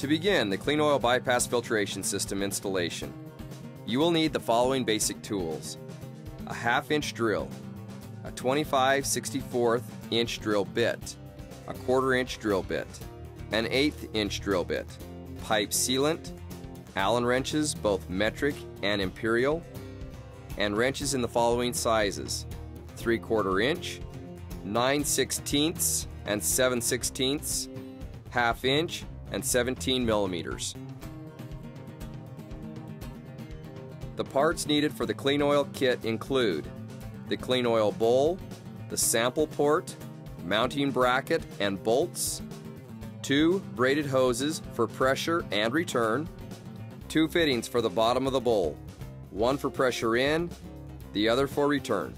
To begin the Kleenoil bypass filtration system installation, you will need the following basic tools. A half inch drill, a 25 64th inch drill bit, a quarter inch drill bit, an eighth inch drill bit, pipe sealant, Allen wrenches, both metric and imperial, and wrenches in the following sizes 3 quarter inch, 9 sixteenths and 7 sixteenths, half inch, and 17 millimeters. The parts needed for the Kleenoil kit include the Kleenoil bowl, the sample port, mounting bracket and bolts, two braided hoses for pressure and return, two fittings for the bottom of the bowl, one for pressure in, the other for return,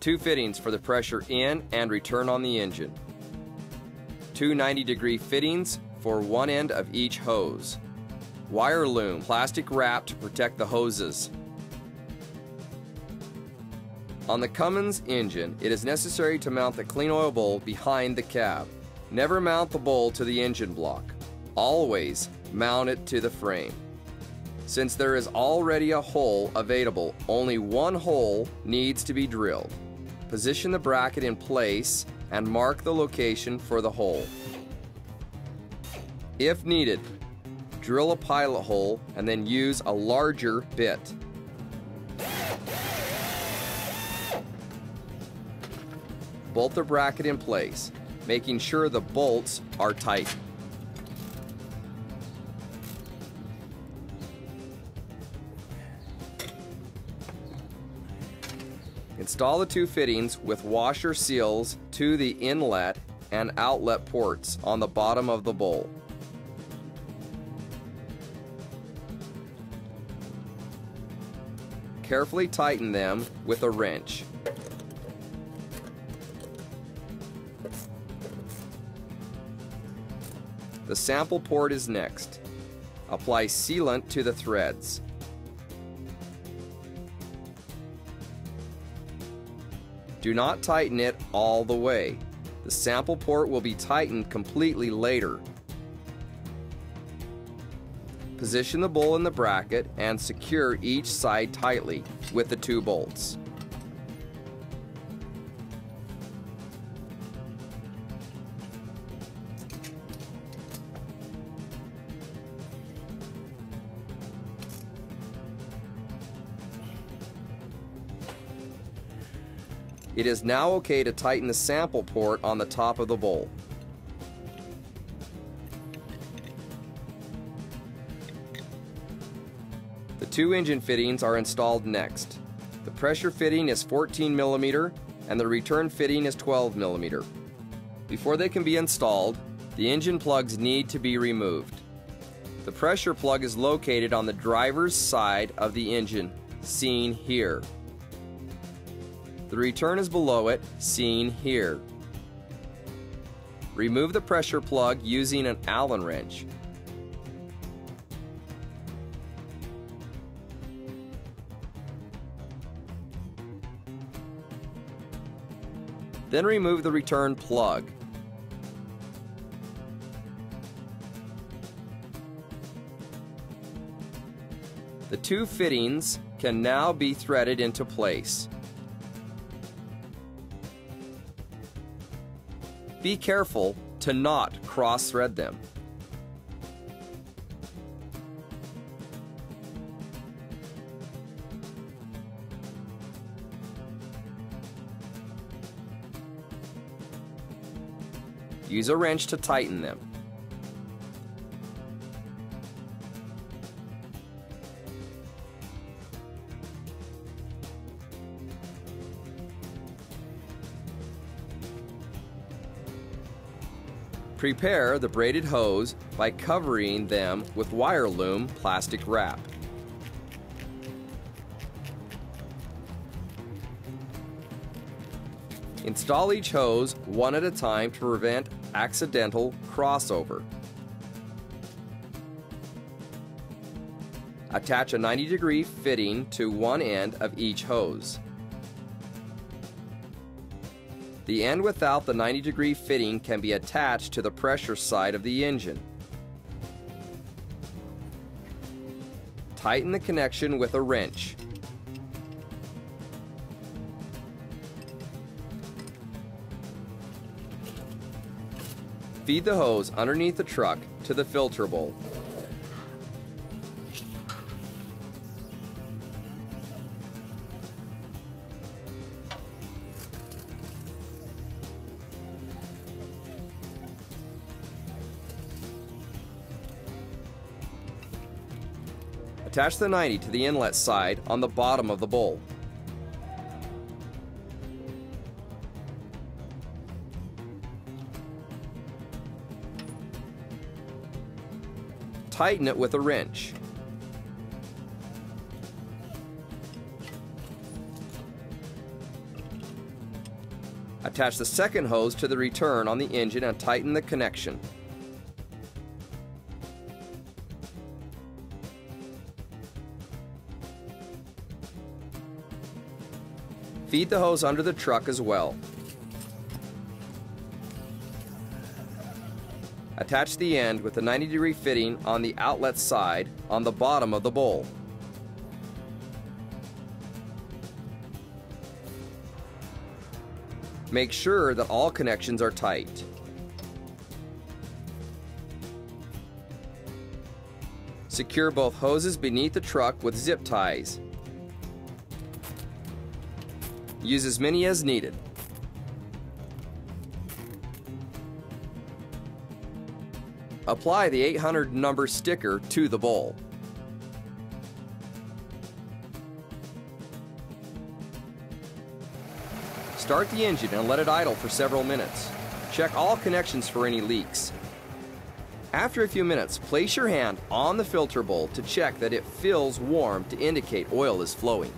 two fittings for the pressure in and return on the engine, two 90 degree fittings for one end of each hose, wire loom plastic wrap to protect the hoses, on the Cummins engine, it is necessary to mount the Kleenoil bowl behind the cab. Never mount the bowl to the engine block. Always mount it to the frame. Since there is already a hole available, only one hole needs to be drilled. Position the bracket in place and mark the location for the hole. If needed, drill a pilot hole and then use a larger bit. Bolt the bracket in place, making sure the bolts are tight. Install the two fittings with washer seals to the inlet and outlet ports on the bottom of the bowl. Carefully tighten them with a wrench. The sample port is next. Apply sealant to the threads. Do not tighten it all the way. The sample port will be tightened completely later. Position the bowl in the bracket and secure each side tightly with the two bolts. It is now okay to tighten the sample port on the top of the bowl. The two engine fittings are installed next. The pressure fitting is 14 millimeter and the return fitting is 12 millimeter. Before they can be installed, the engine plugs need to be removed. The pressure plug is located on the driver's side of the engine, seen here. The return is below it, seen here. Remove the pressure plug using an Allen wrench. Then remove the return plug. The two fittings can now be threaded into place. Be careful to not cross thread them. Use a wrench to tighten them. Prepare the braided hose by covering them with wire loom plastic wrap. Install each hose one at a time to prevent accidental crossover. Attach a 90 degree fitting to one end of each hose. The end without the 90 degree fitting can be attached to the pressure side of the engine. Tighten the connection with a wrench. Feed the hose underneath the truck to the filter bowl. Attach the 90 to the inlet side on the bottom of the bowl. Tighten it with a wrench. Attach the second hose to the return on the engine and tighten the connection. Feed the hose under the truck as well. Attach the end with the 90 degree fitting on the outlet side on the bottom of the bowl. Make sure that all connections are tight. Secure both hoses beneath the truck with zip ties. Use as many as needed. Apply the 800 number sticker to the bowl. Start the engine and let it idle for several minutes. Check all connections for any leaks. After a few minutes, place your hand on the filter bowl to check that it feels warm to indicate oil is flowing.